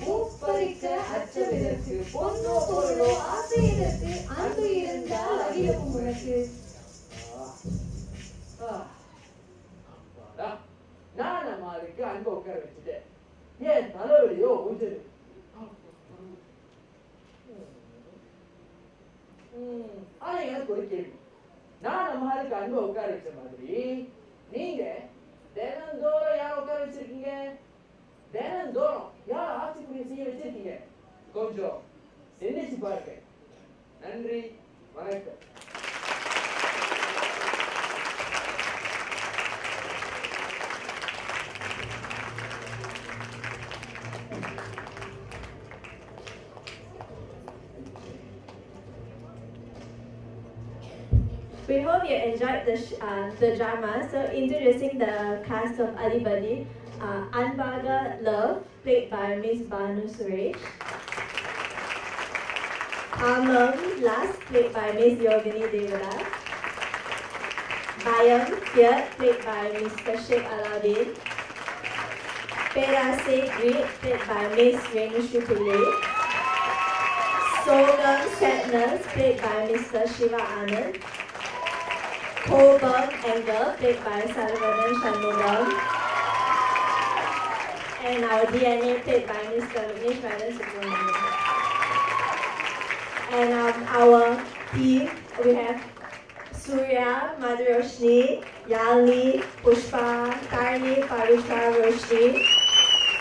பூப்பறிக்க அச்சமிதற்கு பொன்னோ பொருளோ அன்பு இருந்தால் உனக்கு. நான் நம்ம அதுக்கு அன்பை உட்கார வச்சுட்டேன். ஏன் தலைவலியோ உஜரு ஆனா எனக்கு ஒரு கேள்வி. நான் நம்ம அதுக்கு அன்பை உட்கார வச்ச மாதிரி நீங்க தினந்தோறும் யார் உட்கார வச்சு தினந்தோறும் யார் ஆட்சிக்குரிய செய்ய வச்சிருக்கீங்க கொஞ்சம் சிந்திச்சு பாருங்க. நன்றி வணக்கம். We hope you enjoyed the, uh, the drama. So introducing the cast of Athipathi, uh, Anbaga Love, played by Miss Banu Suresh. Amam Last, played by Miss Yogini Devada. Bayam Fear, played by Mr. Sheikh Aladdin. Perase Greed, played by Miss Renushu Pillai. Sogam Sadness, played by Mr. Shiva Anand. Cobalt Anger, played by Saravanan Shanmugam. And our DNA, played by Mr. Vignesh Vanan Subramanian. And um, our team, we have Surya, Madhuroshni, Yali, Pushpa, Tarni, Parusha, Roshni,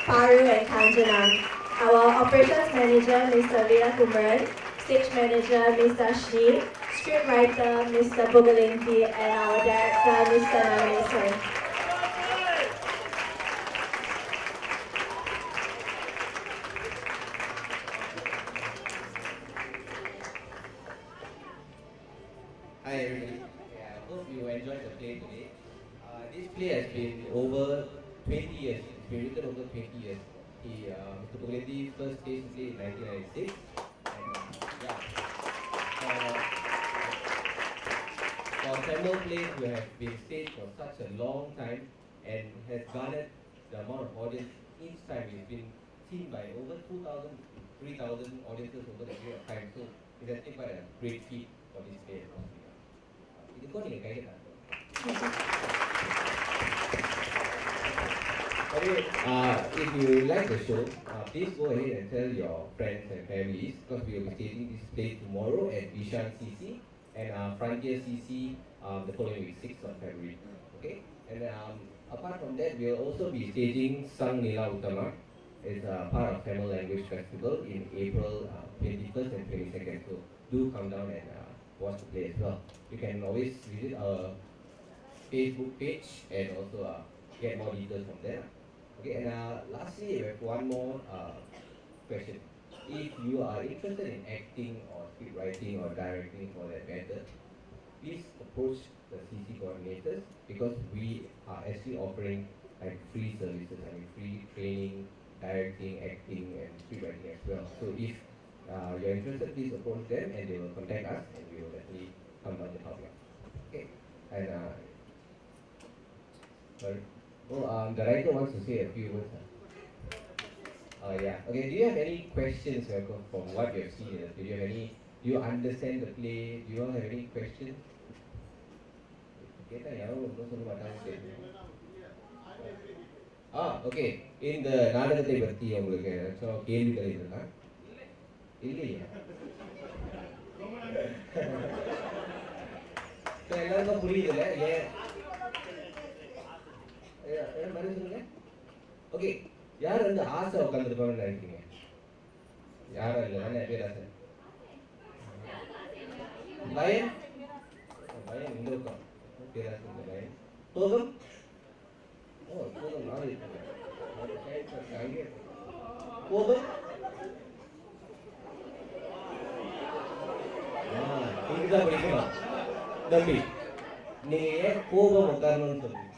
Paru, and Kanjana. Our operations manager, Mr. Veera Kumaran, stage manager, Mr. Shri, scriptwriter, Mr. Bogalinki, and our director, Mr. Namanesan. Hi everybody. I hope you enjoyed the play today. Uh, this play has been over 20 years. It's been written over 20 years. He, uh, Mr. Bugaletti first staged the play in 1996. And uh, yeah, for, for Tamil plays who have been staged for such a long time and has garnered the amount of audience each time it's been seen by over 2,000, 3,000 audiences over the period of time. So it's actually quite a great feat for this play. in Australia. இதுக்கும் நீங்கள் கையில் Anyway, uh, if you like the show, uh, please go ahead and tell your friends and families because we will be staging this play tomorrow at Bishan CC and uh, Frontier CC um, the following week, 6th of February. Okay? And um, apart from that, we will also be staging Sang Nila Utama. It's uh, part of Tamil Language Festival in April uh, 21st and 22nd. So do come down and uh, watch the play as well. You can always visit our Facebook page and also uh, get more details from there. Okay, and uh, lastly, we have one more uh, question. If you are interested in acting or script writing or directing for that matter, please approach the CC coordinators because we are actually offering like free services, I mean free training, directing, acting, and script writing as well. So if uh, you're interested, please approach them and they will contact us and we will definitely come down to help you. Okay, and uh, sorry. Oh, um, the writer wants to say a few words. huh? Oh yeah. Okay. Do you have any questions Malcolm, from what you have seen in the Do you have Any? Do you understand the play? Do you all have any questions? Ah okay இந்த நாடகத்தை பற்றி உங்களுக்கு ஏதாச்சும் கேள்விகள் இருந்தா இல்லையா எல்லாருக்கும் புரியுதுல்ல ஏன் ஏ- சொல்லுங்க ஓகே யார் வந்து ஆசை உட்காந்துருப்பாங்கன்னு நினைக்கிறீங்க யாரும் இல்லை நிறைய பேர் ஆசை பயம் பயம் இந்த பக்கம் பேராசை இந்த பயம் சோகம் ஓ சோகம் நாலு இருக்காங்க அங்கே கோபம் ஆ, இதுதான் படிக்கணும் தம்பி நீங்க ஏன் கோபம் உட்காரணும்னு சொல்றீங்க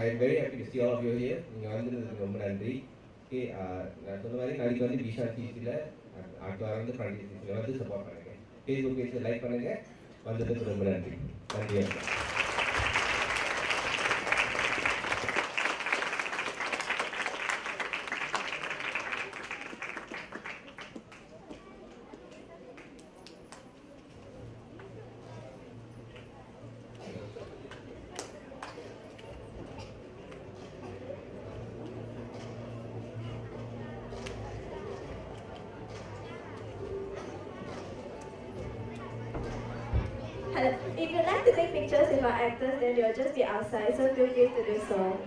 I am very happy to see all of you here நீங்கள் வந்ததுக்கு ரொம்ப நன்றி. ஓகே நான் சொன்ன மாதிரி நாளைக்கு வந்து விஷால் சிசியில் அடுத்த வாரம் வந்து ஃப்ரண்ட் சிசியில் வந்து சப்போர்ட் பண்ணுங்கள் ஃபேஸ்புக் பேஜில் லைக் பண்ணுங்கள் வந்ததுக்கு ரொம்ப நன்றி. நன்றி. If you'd like to take pictures with our actors, then they'll just be outside, so feel free to do so.